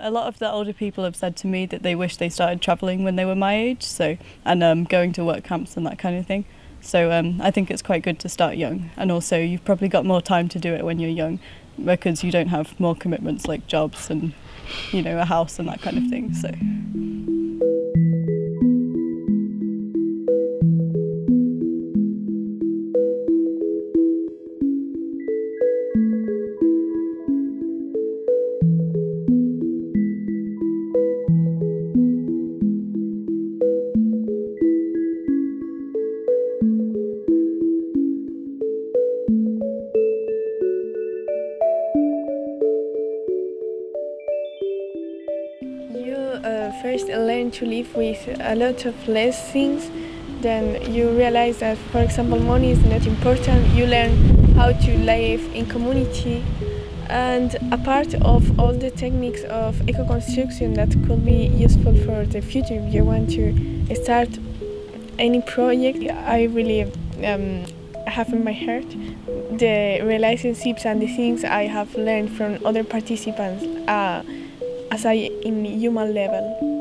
A lot of the older people have said to me that they wish they started travelling when they were my age, so and um, going to work camps and that kind of thing. So um, I think it's quite good to start young, and also you've probably got more time to do it when you're young, because you don't have more commitments like jobs and you know a house and that kind of thing. So. Uh, first learn to live with a lot of less things. Then you realize that, for example, money is not important. You learn how to live in community. And a part of all the techniques of eco-construction that could be useful for the future if you want to start any project, I really um, have in my heart the relationships and the things I have learned from other participants. Uh, as I in human level.